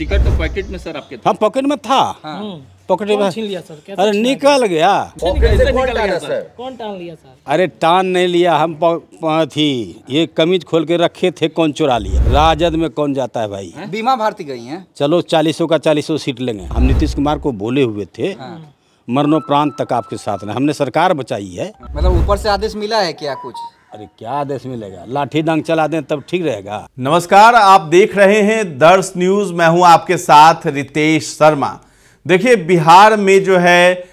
Ticket तो packet में sir आपके था हम पॉकेट में था। पॉकेट में छीन लिया सर? अरे निकल गया। कैसे निकल गया सर? कौन टान लिया सर? अरे टान नहीं लिया हम थी। ये कमीज खोल के रखे थे कौन चुरा लिया राजद में कौन जाता है भाई? बीमा भारती गई है। चलो चालीसों का चालीसों सीट लेंगे। हम नीतीश कुमार को बोले हुए थे मरणोपरांत तक आपके साथ रहे। हमने सरकार बचाई है। मतलब ऊपर से आदेश मिला है क्या कुछ? अरे क्या आदेश मिलेगा? लाठी डंग चला दें तब ठीक रहेगा। नमस्कार, आप देख रहे हैं दर्श न्यूज़। मैं हूँ आपके साथ रितेश शर्मा। देखिए, बिहार में जो है,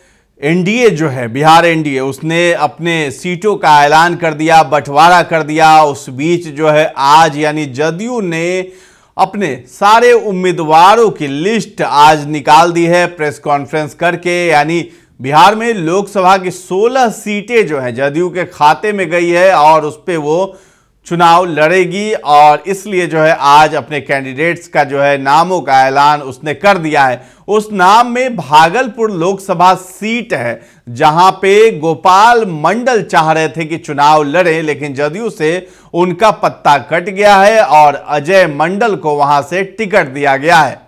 एनडीए जो है, बिहार एनडीए, उसने अपने सीटों का ऐलान कर दिया, बंटवारा कर दिया। उस बीच जो है, आज यानी जदयू ने अपने सारे उम्मीदवारों की लिस्ट आज निकाल दी है, प्रेस कॉन्फ्रेंस करके। यानी बिहार में लोकसभा की 16 सीटें जो है, जदयू के खाते में गई है और उस पर वो चुनाव लड़ेगी और इसलिए जो है आज अपने कैंडिडेट्स का जो है नामों का ऐलान उसने कर दिया है। उस नाम में भागलपुर लोकसभा सीट है, जहाँ पे गोपाल मंडल चाह रहे थे कि चुनाव लड़े, लेकिन जदयू से उनका पत्ता कट गया है और अजय मंडल को वहाँ से टिकट दिया गया है।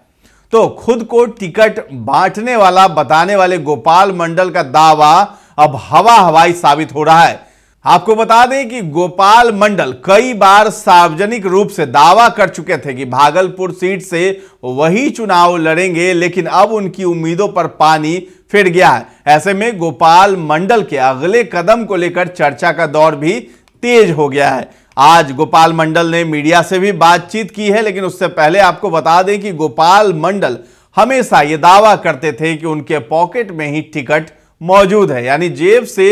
तो खुद को टिकट बांटने वाला, बताने वाले गोपाल मंडल का दावा अब हवा हवाई साबित हो रहा है। आपको बता दें कि गोपाल मंडल कई बार सार्वजनिक रूप से दावा कर चुके थे कि भागलपुर सीट से वही चुनाव लड़ेंगे, लेकिन अब उनकी उम्मीदों पर पानी फिर गया है। ऐसे में गोपाल मंडल के अगले कदम को लेकर चर्चा का दौर भी तेज हो गया है। आज गोपाल मंडल ने मीडिया से भी बातचीत की है, लेकिन उससे पहले आपको बता दें कि गोपाल मंडल हमेशा ये दावा करते थे कि उनके पॉकेट में ही टिकट मौजूद है, यानी जेब से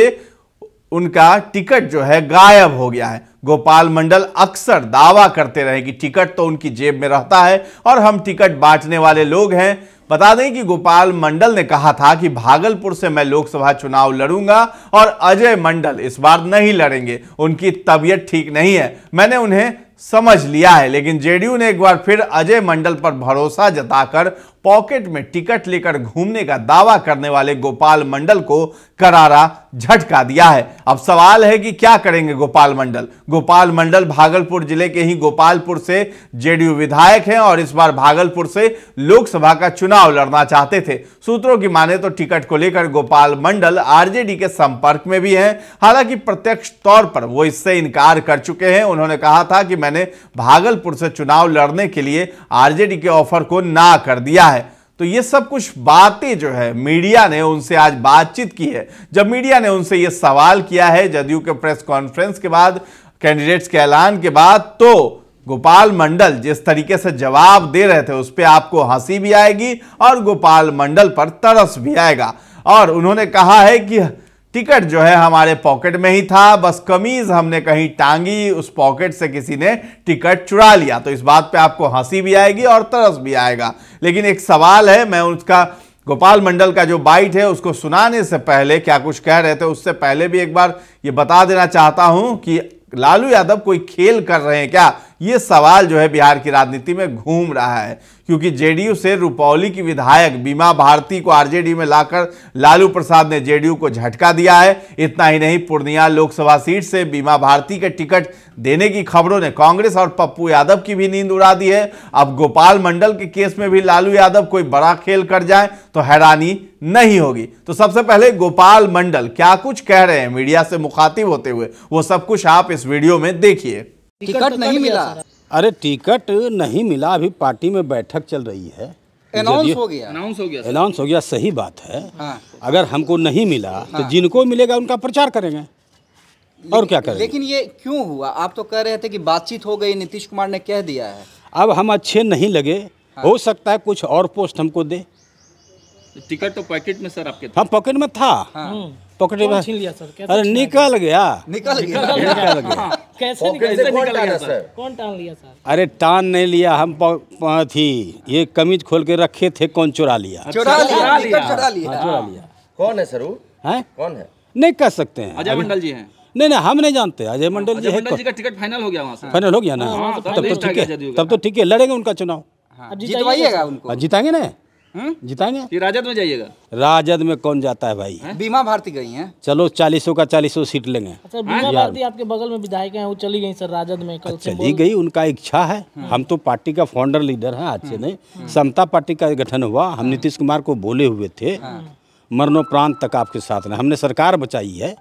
उनका टिकट जो है गायब हो गया है। गोपाल मंडल अक्सर दावा करते रहे कि टिकट तो उनकी जेब में रहता है और हम टिकट बांटने वाले लोग हैं बता दें कि गोपाल मंडल ने कहा था कि भागलपुर से मैं लोकसभा चुनाव लड़ूँगा और अजय मंडल इस बार नहीं लड़ेंगे। उनकी तबीयत ठीक नहीं है। मैंने उन्हें समझ लिया है, लेकिन जेडीयू ने एक बार फिर अजय मंडल पर भरोसा जताकर पॉकेट में टिकट लेकर घूमने का दावा करने वाले गोपाल मंडल को करारा झटका दिया है। अब सवाल है कि क्या करेंगे गोपाल मंडल? गोपाल मंडल भागलपुर ज़िले के ही गोपालपुर से जेडीयू विधायक हैं और इस बार भागलपुर से लोकसभा का चुनाव लड़ना चाहते थे। सूत्रों की माने तो टिकट को लेकर गोपाल मंडल आरजेडी के संपर्क में भी हैं। हालाँकि प्रत्यक्ष तौर पर वो इससे इनकार कर चुके हैं। उन्होंने कहा था कि मैंने भागलपुर से चुनाव लड़ने के लिए आरजेडी के ऑफ़र को ना कर दिया है। तो ये सब कुछ बातें जो है, मीडिया ने उनसे आज बातचीत की है। जब मीडिया ने उनसे ये सवाल किया है जदयू के प्रेस कॉन्फ्रेंस के बाद, कैंडिडेट्स के ऐलान के बाद तो गोपाल मंडल जिस तरीके से जवाब दे रहे थे उस पर आपको हँसी भी आएगी और गोपाल मंडल पर तरस भी आएगा। और उन्होंने कहा है कि टिकट जो है हमारे पॉकेट में ही था, बस कमीज हमने कहीं टांगी, उस पॉकेट से किसी ने टिकट चुरा लिया। तो इस बात पे आपको हँसी भी आएगी और तरस भी आएगा। लेकिन एक सवाल है, मैं उसका, गोपाल मंडल का जो बाइट है, उसको सुनाने से पहले क्या कुछ कह रहे थे, उससे पहले भी एक बार ये बता देना चाहता हूँ कि लालू यादव कोई खेल कर रहे हैं क्या? ये सवाल जो है बिहार की राजनीति में घूम रहा है, क्योंकि जेडीयू से रुपौली की विधायक बीमा भारती को आरजेडी में लाकर लालू प्रसाद ने जेडीयू को झटका दिया है। इतना ही नहीं, पूर्णिया लोकसभा सीट से बीमा भारती के टिकट देने की खबरों ने कांग्रेस और पप्पू यादव की भी नींद उड़ा दी है। अब गोपाल मंडल के केस में भी लालू यादव कोई बड़ा खेल कर जाए तो हैरानी नहीं होगी। तो सबसे पहले गोपाल मंडल क्या कुछ कह रहे हैं मीडिया से मुखातिब होते हुए, वो सब कुछ आप इस वीडियो में देखिए। टिकट नहीं मिला। अरे टिकट नहीं मिला अभी पार्टी में बैठक चल रही है। अनाउंस हो गया। अनाउंस हो गया अनाउंस हो गया सही बात है। हाँ। अगर हमको नहीं मिला तो जिनको मिलेगा उनका प्रचार करेंगे। और क्या करेंगे? लेकिन ये क्यों हुआ? आप तो कह रहे थे कि बातचीत हो गई नीतीश कुमार ने कह दिया है। अब हम अच्छे नहीं लगे। हाँ। हो सकता है कुछ और पोस्ट हमको दे। टिकट तो पैकेट में सर आपके था हम पॉकेट में था। पॉकेट कौन में छीन लिया सर? कैसे अरे निकल गया। निकल गया। निकल गया। कैसे निकल गया? सर? कौन टान लिया सर? अरे टान नहीं लिया हम थी। ये कमीज खोल के रखे थे कौन चुरा लिया? चुरा लिया चुरा लिया। चुरा लिया। कौन है सर वो? है? कौन है? नहीं कह सकते हैं। अजय मंडल जी हैं। नहीं नहीं हम नहीं जानते। अजय मंडल जी है मंडल जी का टिकट फाइनल हो गया वहाँ से। फाइनल हो गया ना? हाँ, तब तो ठीक है तब तो ठीक है लड़ेंगे उनका चुनाव। हाँ, जितवाइएगा उनको? और जीतेंगे ना जिताएँगे? राजद में जाइएगा। राजद में कौन जाता है भाई? बीमा भारती गई हैं। चलो चालीसों का चालीसों सीट लेंगे। अच्छा बीमा भारती आपके बगल में विधायक हैं वो चली गई सर राजद में कल से चली गई उनका इच्छा है। हम तो पार्टी का फाउंडर लीडर हैं आज से नहीं। समता पार्टी का गठन हुआ हम नीतीश कुमार को बोले हुए थे मरणोप्रांत तक आपके साथ हैं हमने सरकार बचाई है।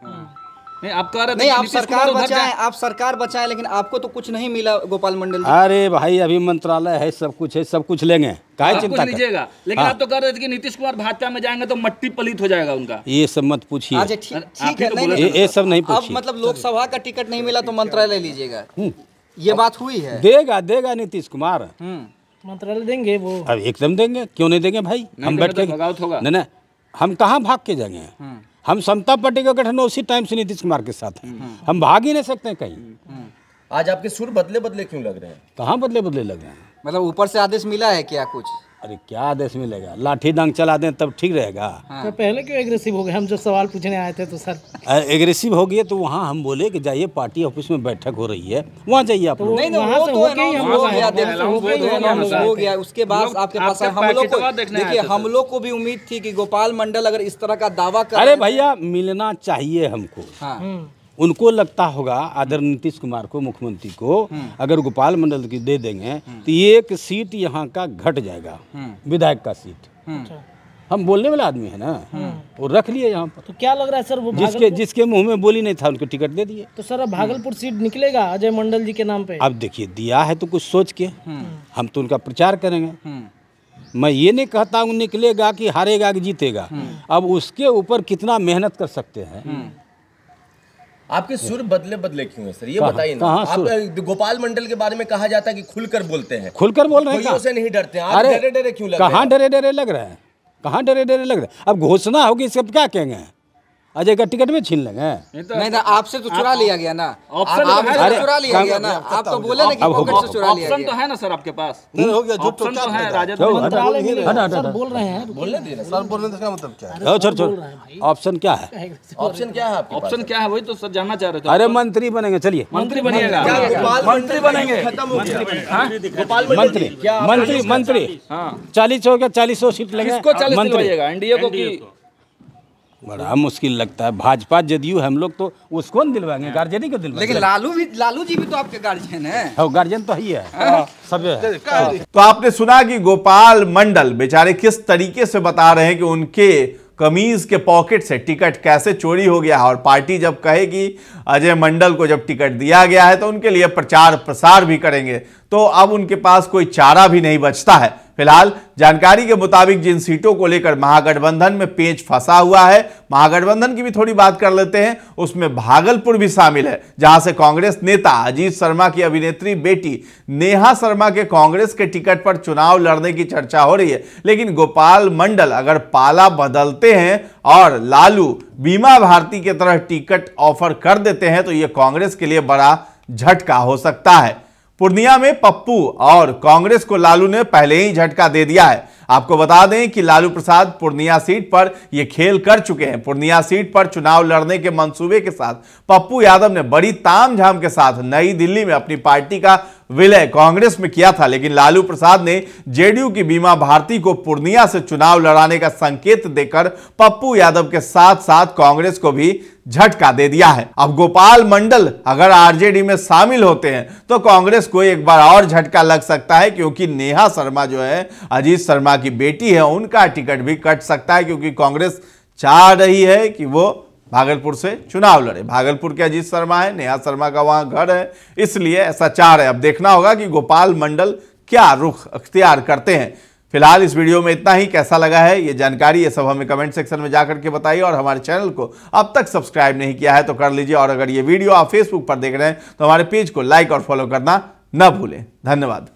नहीं आप कह रहे नहीं आप सरकार बचाएँ आप सरकार बचाएँ लेकिन आपको तो कुछ नहीं मिला गोपाल मंडल अरे भाई अभी मंत्रालय है सब कुछ है सब कुछ लेंगे। काहे आप चिंता कुछ कर लीजिएगा। लेकिन हाँ। आप तो कह रहे थे कि नीतीश कुमार भाजपा में जाएँगे तो मट्टी पलित हो जाएगा उनका। ये सब मत पूछिए। अच्छा ठीक ही तो ये, सब नहीं अब मतलब लोकसभा का टिकट नहीं मिला तो मंत्रालय लीजिएगा। ये बात हुई है। देगा देगा नीतीश कुमार। हम्म। मंत्रालय देंगे वो। अब एकदम देंगे क्यों नहीं देंगे भाई? हम बैठ तो के होगा। नहीं नहीं हम कहाँ भाग के जाएँगे? हम समता पार्टी का गठन उसी टाइम से नीतीश कुमार के साथ है। हम भाग ही नहीं सकते हैं कहीं। आज आपके सुर बदले बदले क्यों लग रहे हैं? कहाँ बदले बदले लग रहे हैं? मतलब ऊपर से आदेश मिला है क्या कुछ? अरे क्या आदेश मिलेगा? लाठी डांग चला दें तब ठीक रहेगा। हाँ। तो पहले क्यों एग्रेसिव हो गए? हम जो सवाल पूछने आए थे तो सर। एग्रेसिव हो गए तो वहाँ हम बोले कि जाइए पार्टी ऑफ़िस में बैठक हो रही है। वहाँ जाइए आप लोग। तो हम लोग हो गया तो हो। गया। उसके बाद आपके पास हम लोग को देखिए हम लोग को भी उम्मीद थी कि गोपाल मंडल अगर इस तरह का दावा कर। अरे भैया मिलना चाहिए हमको। हाँ। उनको लगता होगा आदर नीतीश कुमार को मुख्यमंत्री को अगर गोपाल मंडल की दे देंगे तो एक सीट यहाँ का घट जाएगा विधायक का सीट। अच्छा। हम बोलने वाले आदमी है ना वो रख लिए यहाँ पर। तो क्या लग रहा है सर वो जिसके जिसके मुँह में बोली नहीं था उनको टिकट दे दिए। तो सर अब भागलपुर सीट निकलेगा अजय मंडल जी के नाम पे? अब देखिए दिया है तो कुछ सोच के। हम तो उनका प्रचार करेंगे। हम्म। मैं ये नहीं कहता हूँ निकलेगा कि हारेगा कि जीतेगा। अब उसके ऊपर कितना मेहनत कर सकते हैं आपके सुर बदले बदले क्यों है सर? ये बताइए ना। कहाँ आप गोपाल मंडल के बारे में कहा जाता है कि खुलकर बोलते हैं। खुलकर बोल रहे हैं? से नहीं डरते हैं। आप डरे डरे क्यों लग रहे कहाँ डरे डरे लग रहे हैं? कहाँ डरे डरे लग रहे हैं? अब घोषणा होगी इसका क्या कहेंगे? अजय का टिकट में छीन लेंगे। नहीं तो आपसे तो चुरा लिया गया ना। ऑप्शन आप- तो है। तो चुरा लिया गया ना। आप तो बोले ना कि पॉकेट से चुरा लिया ऑप्शन तो है ना सर आपके पास। हो गया झूठ ऑप्शन तो है राजद मंत्रालय बोल रहे हैं बोलने ना सर बोलने का मतलब क्या है? छोड़ ऑप्शन क्या है? ऑप्शन क्या है ऑप्शन क्या है वही तो सर जानना चाह रहे थे। अरे मंत्री बनेंगे चलिए। मंत्री बनिएगा मंत्री बनेंगे। खत्म हो? गया गोपाल मंत्री मंत्री मंत्री हाँ? चालीस हो गया चालीसों सीट लेंगे। किसको चालीस मंत्री। एनडीए को कि। बड़ा मुश्किल लगता है। भाजपा जदयू हम लोग तो उसको नहीं दिलवाएँगे गार्जियन ही को दिलवाएँगे। लेकिन लालू भी लालू जी भी तो आपके गार्जियन है। हाँ, गार्जियन तो ही है। सब है। तो आपने सुना कि गोपाल मंडल बेचारे किस तरीके से बता रहे हैं कि उनके कमीज के पॉकेट से टिकट कैसे चोरी हो गया है? और पार्टी जब कहेगी अजय मंडल को जब टिकट दिया गया है तो उनके लिए प्रचार प्रसार भी करेंगे। तो अब उनके पास कोई चारा भी नहीं बचता है। फ़िलहाल जानकारी के मुताबिक जिन सीटों को लेकर महागठबंधन में पेच फंसा हुआ है, महागठबंधन की भी थोड़ी बात कर लेते हैं, उसमें भागलपुर भी शामिल है, जहाँ से कांग्रेस नेता अजीत शर्मा की अभिनेत्री बेटी नेहा शर्मा के कांग्रेस के टिकट पर चुनाव लड़ने की चर्चा हो रही है। लेकिन गोपाल मंडल अगर पाला बदलते हैं और लालू बीमा भारती की तरह टिकट ऑफ़र कर देते हैं तो ये कांग्रेस के लिए बड़ा झटका हो सकता है। पूर्णिया में पप्पू और कांग्रेस को लालू ने पहले ही झटका दे दिया है। आपको बता दें कि लालू प्रसाद पूर्णिया सीट पर यह खेल कर चुके हैं। पूर्णिया सीट पर चुनाव लड़ने के मंसूबे के साथ पप्पू यादव ने बड़ी तामझाम के साथ नई दिल्ली में अपनी पार्टी का विलय कांग्रेस में किया था, लेकिन लालू प्रसाद ने जेडीयू की बीमा भारती को पूर्णिया से चुनाव लड़ाने का संकेत देकर पप्पू यादव के साथ साथ कांग्रेस को भी झटका दे दिया है। अब गोपाल मंडल अगर आरजेडी में शामिल होते हैं तो कांग्रेस को एक बार और झटका लग सकता है, क्योंकि नेहा शर्मा जो है, अजीत शर्मा की बेटी है, उनका टिकट भी कट सकता है, क्योंकि कांग्रेस चाह रही है कि वो भागलपुर से चुनाव लड़े। भागलपुर के अजीत शर्मा है, नेहा शर्मा का वहाँ घर है, इसलिए ऐसा चार है। अब देखना होगा कि गोपाल मंडल क्या रुख अख्तियार करते हैं। फ़िलहाल इस वीडियो में इतना ही। कैसा लगा है ये जानकारी, ये सब हमें कमेंट सेक्शन में जाकर के बताइए और हमारे चैनल को अब तक सब्सक्राइब नहीं किया है तो कर लीजिए। और अगर ये वीडियो आप फेसबुक पर देख रहे हैं तो हमारे पेज को लाइक और फॉलो करना न भूलें। धन्यवाद।